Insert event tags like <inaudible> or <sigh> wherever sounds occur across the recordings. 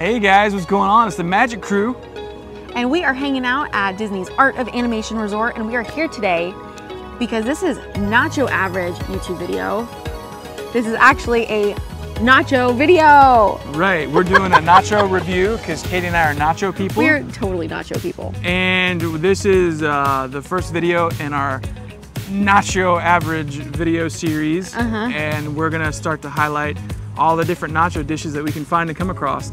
Hey guys, what's going on? It's the Magic Crew. And we are hanging out at Disney's Art of Animation Resort and we are here today because this is Nacho average YouTube video. This is actually a nacho video. Right, we're doing a <laughs> nacho review because Katie and I are nacho people. We're totally nacho people. And this is uh, the first video in our nacho average video series. Uh-huh. And we're gonna start to highlight all the different nacho dishes that we can find and come across.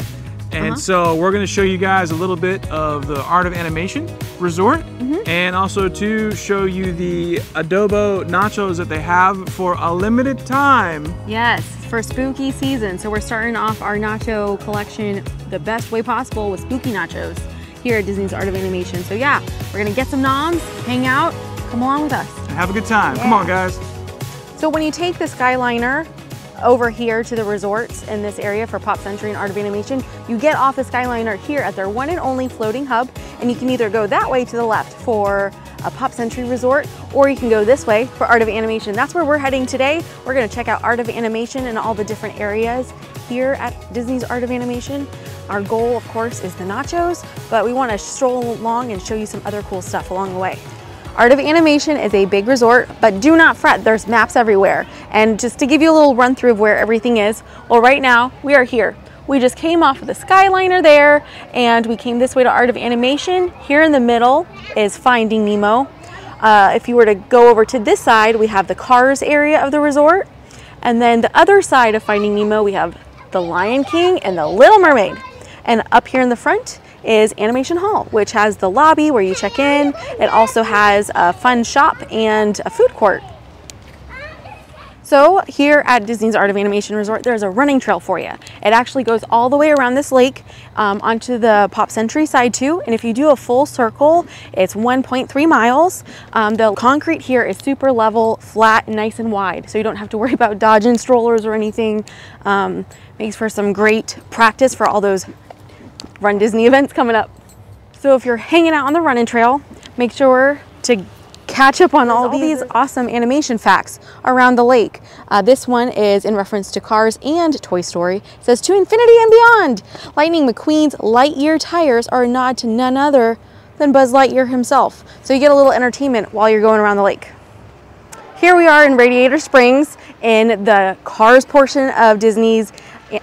And Uh-huh. so we're gonna show you guys a little bit of the Art of Animation Resort Mm-hmm. and also to show you the adobo nachos that they have for a limited time. Yes, for spooky season. So we're starting off our nacho collection the best way possible with spooky nachos here at Disney's Art of Animation. So yeah, we're gonna get some noms, hang out, come along with us. Have a good time. Come on, guys. So when you take the Skyliner over here to the resorts in this area for Pop Century and Art of Animation, you get off the Skyliner here at their one and only floating hub, and you can either go that way to the left for a Pop Century resort, or you can go this way for Art of Animation. That's where we're heading today. We're gonna check out Art of Animation and all the different areas here at Disney's Art of Animation. Our goal, of course, is the nachos, but we wanna stroll along and show you some other cool stuff along the way. Art of Animation is a big resort, but do not fret, there's maps everywhere. And just to give you a little run through of where everything is, well, right now we are here. We just came off of the Skyliner there, and we came this way to Art of Animation. Here in the middle is Finding Nemo. Uh, if you were to go over to this side, we have the Cars area of the resort. And then the other side of Finding Nemo, we have the Lion King and the Little Mermaid. And up here in the front is Animation Hall, which has the lobby where you check in. It also has a fun shop and a food court. So here at Disney's Art of Animation Resort, there's a running trail for you. It actually goes all the way around this lake um, onto the Pop Century side too. And if you do a full circle, it's 1.3 miles. Um, the concrete here is super level, flat, nice and wide. So you don't have to worry about dodging strollers or anything. Um, makes for some great practice for all those Run Disney events coming up. So if you're hanging out on the running trail, make sure to catch up on all these awesome animation facts around the lake. Uh, this one is in reference to Cars and Toy Story. It says to infinity and beyond. Lightning McQueen's Lightyear tires are a nod to none other than Buzz Lightyear himself. So you get a little entertainment while you're going around the lake. Here we are in Radiator Springs in the Cars portion of Disney's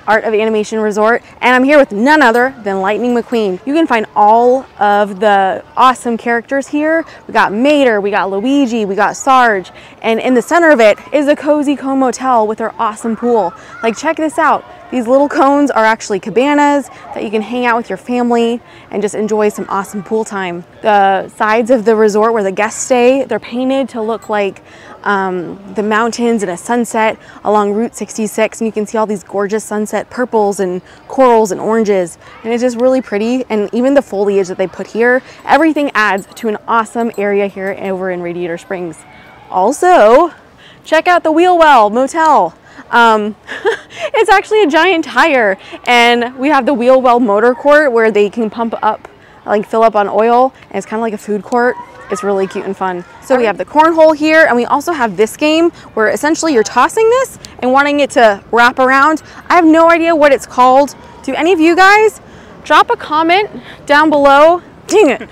Art of Animation Resort, and I'm here with none other than Lightning McQueen. You can find all of the awesome characters here. We got Mater, we got Luigi, we got Sarge, and in the center of it is the Cozy Cone Motel with their awesome pool. Like, check this out. These little cones are actually cabanas that you can hang out with your family and just enjoy some awesome pool time. The sides of the resort where the guests stay, they're painted to look like um, the mountains and a sunset along Route 66 and you can see all these gorgeous sunset purples and corals and oranges and it's just really pretty and even the foliage that they put here everything adds to an awesome area here over in Radiator Springs also check out the Wheel Well Motel um, <laughs> it's actually a giant tire and we have the Wheel Well Motor Court where they can pump up like fill up on oil and it's kind of like a food court it's really cute and fun. So we have the cornhole here and we also have this game where essentially you're tossing this and wanting it to wrap around. I have no idea what it's called. Do any of you guys drop a comment down below? <laughs> Dang it. <laughs>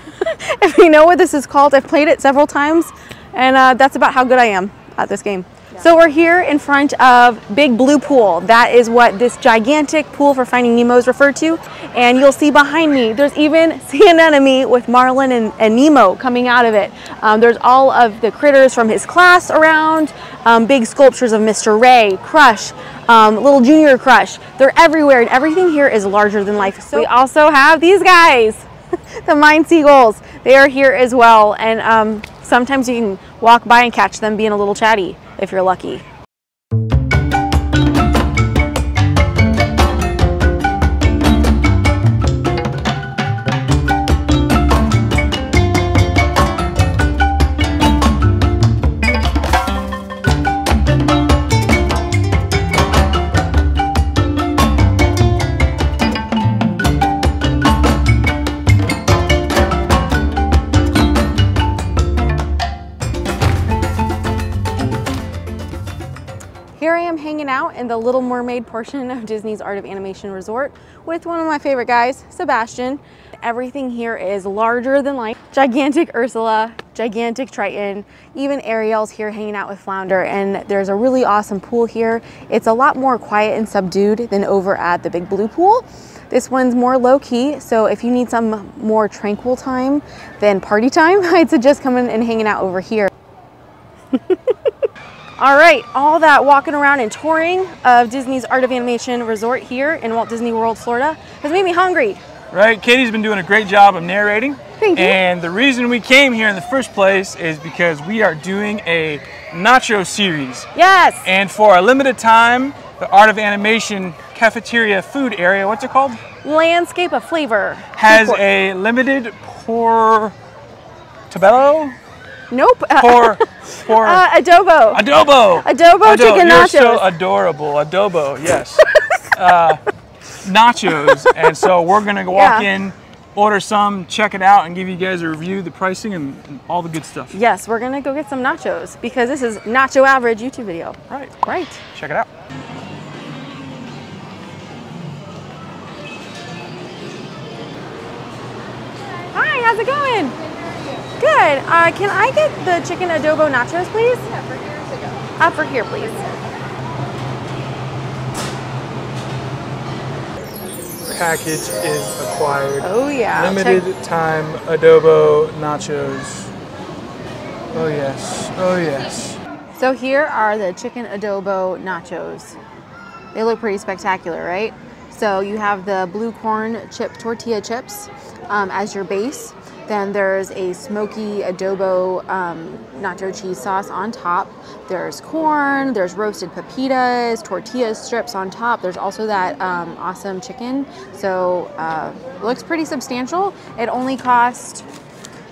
if you know what this is called, I've played it several times and uh, that's about how good I am at this game. So we're here in front of Big Blue Pool. That is what this gigantic pool for Finding Nemo is referred to. And you'll see behind me, there's even <laughs> sea anemone with Marlin and, and Nemo coming out of it. Um, there's all of the critters from his class around, um, big sculptures of Mr. Ray, Crush, um, little Junior Crush. They're everywhere and everything here is larger than life. So we also have these guys, <laughs> the Mine Seagulls. They are here as well. And um, sometimes you can walk by and catch them being a little chatty if you're lucky. In the Little Mermaid portion of Disney's Art of Animation Resort with one of my favorite guys, Sebastian. Everything here is larger than life. Gigantic Ursula, gigantic Triton, even Ariel's here hanging out with Flounder, and there's a really awesome pool here. It's a lot more quiet and subdued than over at the Big Blue Pool. This one's more low key, so if you need some more tranquil time than party time, <laughs> I'd suggest coming and hanging out over here. All right, all that walking around and touring of Disney's Art of Animation Resort here in Walt Disney World, Florida has made me hungry. Right, Katie's been doing a great job of narrating. Thank you. And the reason we came here in the first place is because we are doing a nacho series. Yes. And for a limited time, the Art of Animation cafeteria food area, what's it called? Landscape of Flavor. Has a limited pour tabello? Nope. Uh, Pour, <laughs> pour uh, adobo. adobo. Adobo chicken You're so adorable. Adobo, yes. <laughs> uh, nachos. And so we're going to walk Yeah. in, order some, check it out, and give you guys a review, the pricing, and, and all the good stuff. yes, we're gonna go get some nachos because this is Nacho Average YouTube video. Right. Right. Check it out. Hi, how's it going? Good. Uh, can I get the chicken adobo nachos, please? Yeah, for here to go. Uh, for here, please. Package is acquired. Oh yeah. Limited Check- time adobo nachos. Oh yes. Oh yes. So here are the chicken adobo nachos. They look pretty spectacular, right? So you have the blue corn chip tortilla chips um, as your base. Then there's a smoky adobo um, nacho cheese sauce on top. There's corn, there's roasted pepitas, tortilla strips on top. There's also that um, awesome chicken. So uh, looks pretty substantial. It only cost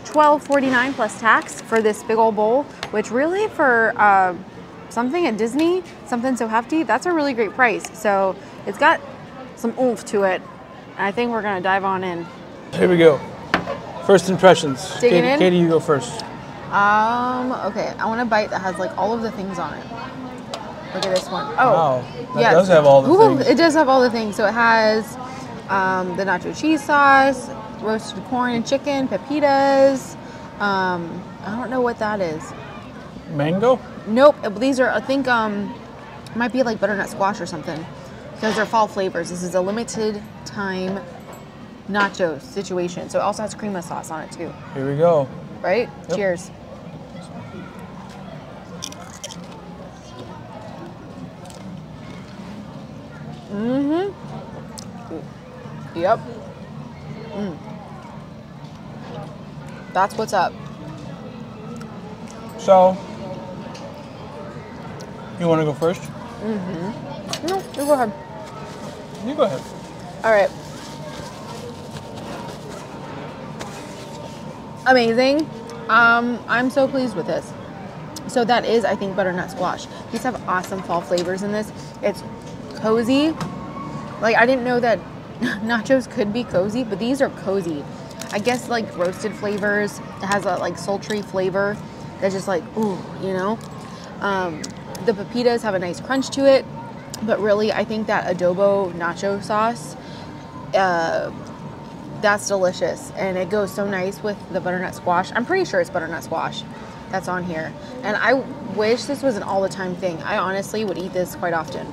$12.49 plus tax for this big old bowl, which really for uh, something at Disney, something so hefty, that's a really great price. So it's got some oomph to it. I think we're gonna dive on in. Here we go. First impressions. Digging Katie, in? Katie, you go first. Um, okay, I want a bite that has like all of the things on it. Look at this one. Oh, Wow. Yeah, does have all the Google, things. It does have all the things. So it has um, the nacho cheese sauce, roasted corn and chicken, pepitas. Um, I don't know what that is. Mango? Nope. These are, I think, um, might be like butternut squash or something. Because they're fall flavors. This is a limited time nacho situation. So it also has cream of sauce on it too, Here we go. right? Yep. Cheers. Mm-hmm. Yep. Mm. That's what's up. So, you want to go first? Mm-hmm. No, you go ahead. You go ahead. All right. Amazing. Um, I'm so pleased with this. So that is, I think, butternut squash. These have awesome fall flavors in this. It's cozy. Like I didn't know that <laughs> nachos could be cozy, but these are cozy. I guess like roasted flavors. It has a like sultry flavor that's just like ooh, you know. Um, the pepitas have a nice crunch to it, but really, I think that adobo nacho sauce uh, that's delicious and it goes so nice with the butternut squash. I'm pretty sure it's butternut squash that's on here. And I wish this was an all the time thing. I honestly would eat this quite often.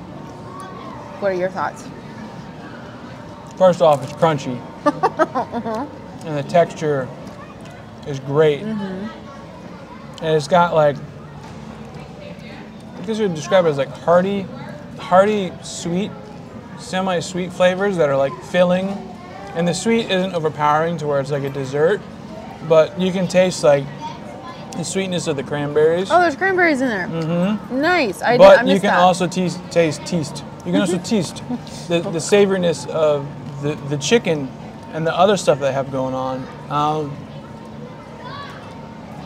What are your thoughts? First off, it's crunchy. <laughs> And the texture is great. Mm-hmm. And it's got like, I guess you would describe it as like hearty, hearty, sweet, semi sweet flavors that are like filling. And the sweet isn't overpowering to where it's like a dessert, but you can taste like the sweetness of the cranberries. Oh, there's cranberries in there. Mm-hmm. Nice. I, did, But I you can that. also taste, taste, taste. You can also <laughs> taste the, the savoriness of the, the chicken and the other stuff they have going on. Um,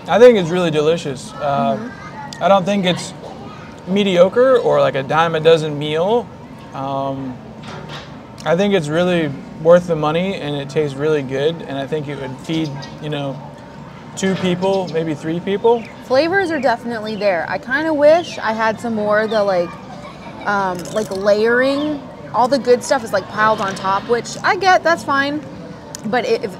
I think it's really delicious. Uh, Mm-hmm. I don't think it's mediocre or like a dime a dozen meal. Um, I think it's really worth the money and it tastes really good. And I think it would feed, you know, two people, maybe three people. flavors are definitely there. I kind of wish I had some more of the like um, like layering. All the good stuff is like piled on top, which I get. That's fine. But if,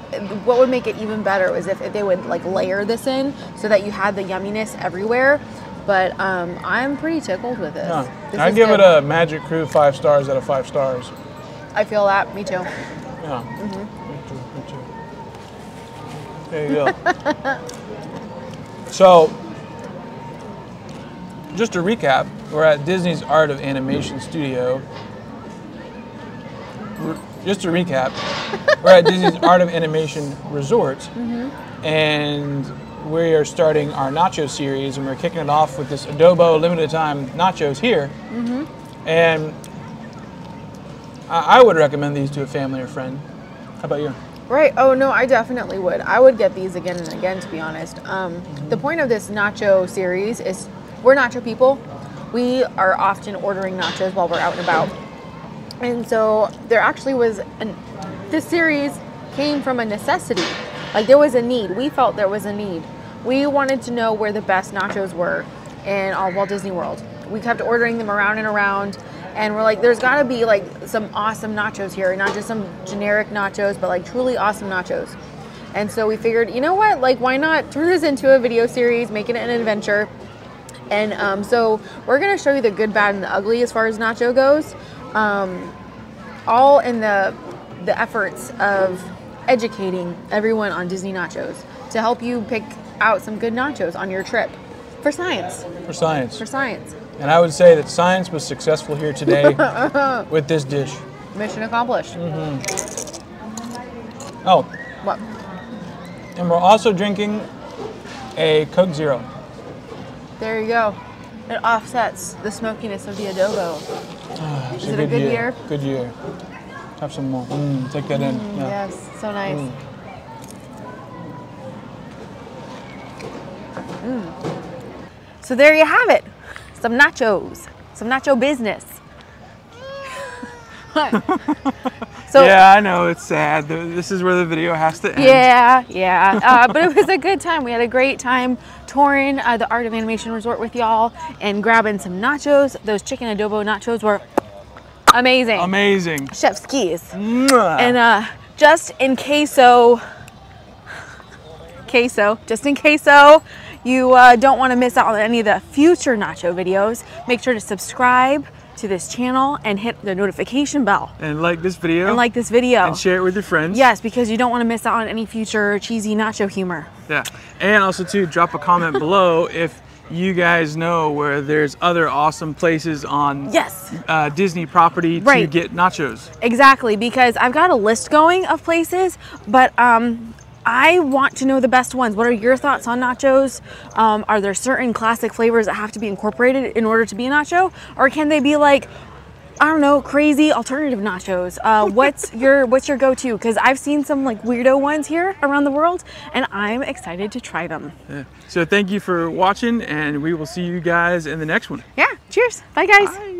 what would make it even better was if, if they would like layer this in so that you had the yumminess everywhere. But um, I'm pretty tickled with this. Huh. This I give good. it a Magic Crew five stars out of five stars. I feel that. Me too. Yeah. Mm-hmm. Me too, me too. There you go. so, just to recap, we're at Disney's Art of Animation Studio. We're- Just to recap, we're at Disney's Art of Animation Resort, Mm-hmm. and we are starting our nacho series, and we're kicking it off with this adobo limited time nachos here. Mm-hmm. And I I would recommend these to a family or friend. How about you? Right. Oh no, I definitely would. I would get these again and again, to be honest. Um, the point of this nacho series is we're nacho people. We are often ordering nachos while we're out and about, and so there actually was an. This series came from a necessity. Like there was a need. We felt there was a need. We wanted to know where the best nachos were in all Walt Disney World. We kept ordering them around and around, and we're like, there's got to be like some awesome nachos here, not just some generic nachos, but like truly awesome nachos. And so we figured, you know what? Like, why not turn this into a video series, make it an adventure? And um, so we're gonna show you the good, bad, and the ugly as far as nacho goes, um, all in the the efforts of educating everyone on Disney nachos to help you pick out some good nachos on your trip for science. For science. For science, And I would say that science was successful here today <laughs> with this dish. mission accomplished. Oh, What? and we're also drinking a Coke Zero. There you go. It offsets the smokiness of the adobo. It's Is it a good year? Good year. Have some more. Mm, take that in. Yeah. Yes, so nice. Mm. So there you have it. Some nachos. Some nacho business. <laughs> so yeah, I know it's sad. This is where the video has to end. yeah, yeah. Uh, but it was a good time. We had a great time touring uh, the Art of Animation Resort with y'all and grabbing some nachos. Those chicken adobo nachos were amazing. Amazing. Chef's keys. Mwah. And uh, just in queso, queso, just in case so, you uh, don't want to miss out on any of the future nacho videos, make sure to subscribe to this channel and hit the notification bell And like this video. and like this video. And share it with your friends. Yes, because you don't want to miss out on any future cheesy nacho humor. Yeah. And also too, drop a comment below <laughs> if you guys know where there's other awesome places on Yes. uh, Disney property to Right. get nachos. Exactly, because I've got a list going of places, but um, I want to know the best ones. What are your thoughts on nachos? Um, are there certain classic flavors that have to be incorporated in order to be a nacho, or can they be like, I don't know, crazy alternative nachos? Uh, <laughs> what's your what's your go-to? Because I've seen some like weirdo ones here around the world, and I'm excited to try them. Yeah. So thank you for watching, and we will see you guys in the next one. Yeah, cheers. Bye, guys. Bye.